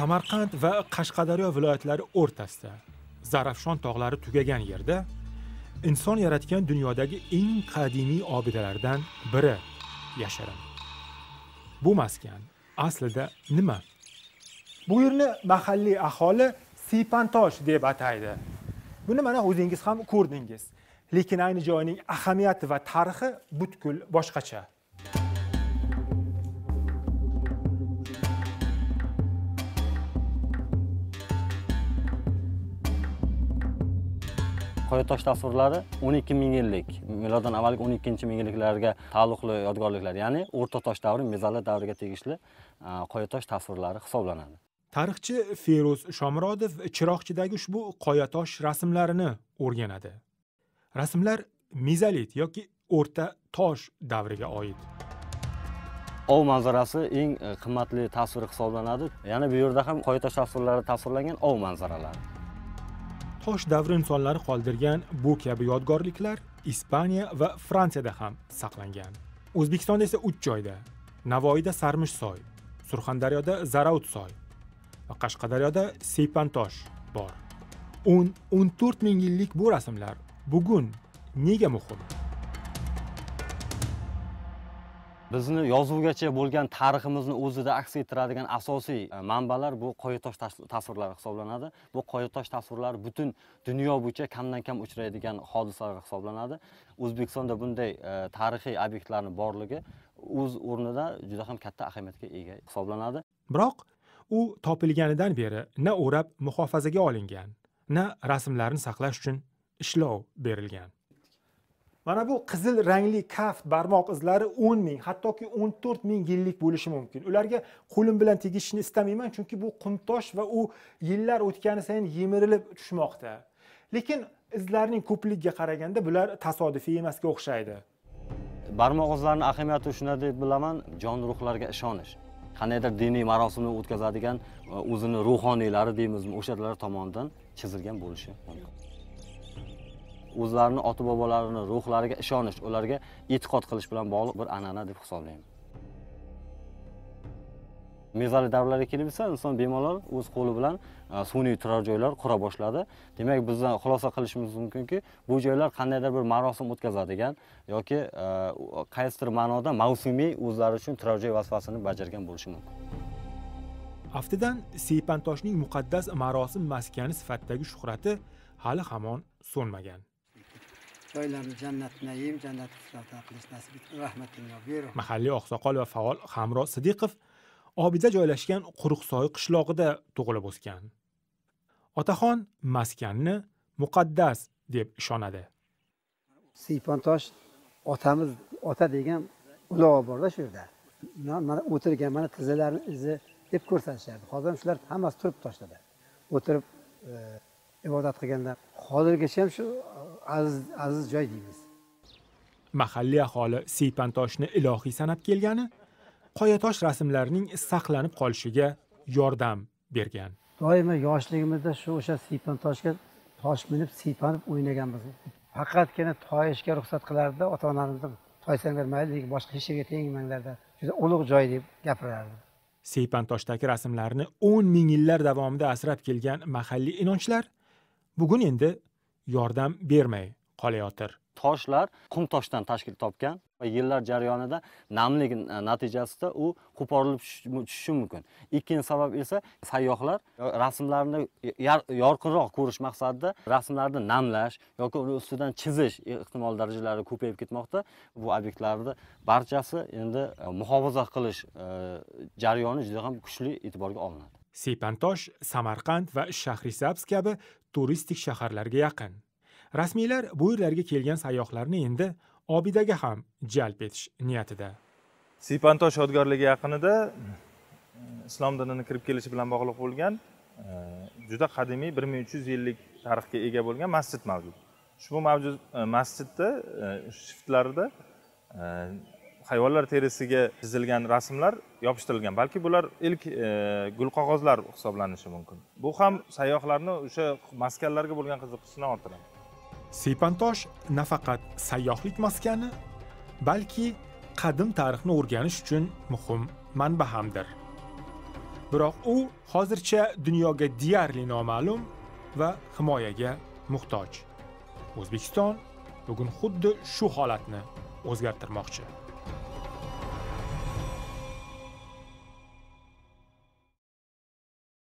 samarqand va qashqadaryo viloyatlari o'rtasida zarafshon tog'lari tugagan yerda inson yaratgan dunyodagi eng qadimiy obidalardan biri yashirin. Bu maskan aslida nima? Bu yerni mahalliy aholi siypantosh deb ataydi. Buni mana o'zingiz ham ko'rdingiz. Lekin ayni joyning ahamiyati va tarixi butkul boshqacha. Qoyatosh tasvirlari o'n ikki ming yillik miloddan avvalgi o'n ikkinchi ming yilliklarga taalluqli yodgorliklar ya'ni o'rta tosh davri mezolit davriga tegishli qoyatosh tasvirlari hisoblanadi. Tarixchi feruz shomurodov chiroqchidagi ushbu qoyatosh rasmlarini o'rganadi. Rasmlar mezolit yoki o'rta tosh davriga oid. Ov manzarasi eng e, qimmatli tasvir hisoblanadi. Ya'ni bu yerda ham qoyatosh tasvirlari tasvirlangan ov manzaralari tosh davri insonlari qoldirgan bu kabi yodgorliklar ispaniya va fransiyada ham saqlangan. O'zbekistonda esa uch joyda navoiyda sarmishsoy surxondaryoda soy va qashqadaryoda seypantosh bor. O'n o'n to'rt ming yillik bu rasmlar bugun nega muhim? Bizni yozuvgacha bo'lgan tariximizni o'zida aks ettiradigan asosiy e, manbalar bu qoyatosh tasvirlari hisoblanadi. Bu qoyatosh tasvirlari butun dunyo bo'yicha kamdan kam uchraydigan hodisalar hisoblanadi. O'zbekistonda bunday e, tarixiy obyektlarni borligi o'z o'rnida juda ham katta ahamiyatga ega hisoblanadi. Biroq u topilganidan beri na o'rab muhofazaga olingan na rasmlarni saqlash uchun ishlov berilgan. Mana bu qizil rangli kaft barmoq izlari o'n ming hattoki o'n to'rt ming yillik bo'lishi mumkin. Ularga qo'lim bilan tegishishni istamayman chunki bu qumtosh va u yillar o'tgani sayin yemirilib tushmoqda. Lekin izlarning ko'pligiga qaraganda bular tasodifiy emasga o'xshaydi. Barmoq izlarini ahamiyati shunda deb bilaman jon ruhlarga ishonish. Qandaydir diniy marosimni o'tkazadigan e, o'zini ruhoniylari deymizmi o'shalar tomonidan chizilgan bo'lishi mumkin. O'zlarini ota bobolarini ruhlariga ishonish ularga e'tiqod qilish bilan bog'liq bir an'ana deb hisoblayman mezali davrlarga kelib esa inson bemalol o'z qo'li bilan e, sun'iy turar joylar qura boshladi. Demak bizdan xulosa qilishimiz mumkinki bu joylar qandaydir bir marosim o'tkazadigan yoki e, qaysidir ma'noda mavsumiy o'zlari uchun turar joy vazifasini bajargan bo'lishi mumkin. Aftidan siypantoshning muqaddas marosim maskani sifatidagi shuhrati hali hamon so'nmagan. Joylarni jannat naim jannat qilish nasib etsin. Rahmatingni ber mahalliy oqsoqol va faol hamro sidiqov obida joylashgan quruqsoy qishlog'ida tug'ilib o'sgan. Otaxon maskanni muqaddas deb ishonadi. Siypontosh otamiz ota degan ulug'i borda shu yerda. Mana o'tirgan mana tizzalarini izi deb ko'rsatishardi hozir shular hammasi turib toshladi o'tirib e, ibodat qilganlar hozirgacha ham shu aziz aziz joy deymiz. Mahalliy aholi siypantoshni ilohiy sanab kelgani qoyatosh rasmlarining saqlanib qolishiga yordam bergan. Doimo yoshligimizda shu o'sha siypantoshga tosh minib siypanib o'ynaganmiz. Faqatgina toyishga ruxsat qilardi ota onamiz toysanglar mayli lekin boshqa hech yerga tegmanglar juda ulug' joy deb gapirardi siypantoshdagi rasmlarni o'n ming yillar davomida asrab kelgan mahalliy inonchlar bugun endi yordam bermay qolayotir toshlar qum toshdan tashkil topgan va yillar jarayonida namlik e, natijasida u qo'porilib tushishi mumkin. Ikkinchi sabab esa sayyohlar rasmlarni yorqinroq ko'rish maqsadida rasmlarni namlash yoki uni ustidan chizish ehtimol darajalari ko'payib ketmoqda. Bu obyektlarni barchasi endi e, muhofaza qilish e, jarayoni juda ham kuchli e'tiborga olinadi. Sepantosh samarqand va shahrisabz kabi turistik shaharlarga yaqin. Rasmiylar bu yerlarga kelgan sayyohlarni endi obidaga ham jalb etish niyatida. Sepantosh yodgorligi yaqinida mm, islom dinini kirib kelishi bilan bog'liq bo'lgan e, juda qadimiy bir ming uch yuz yillik tarixga ega bo'lgan masjid mavjud. Ushbu mavjud e, masjidda e, shiftlarida hayvonlar terisiga chizilgan rasmlar yopishtirilgan. Balki bular ilk e, gul qog'ozlar hisoblanishi mumkin. Bu ham sayyohlarni o'sha maskanlarga bo'lgan qiziqishini orttiradi. Sepantosh nafaqat sayyohlik maskani balki qadim tarixni o'rganish uchun muhim manba hamdir biroq u hozircha dunyoga deyarli noma'lum va himoyaga muhtoj. O'zbekiston bugun xuddi shu holatni o'zgartirmoqchi.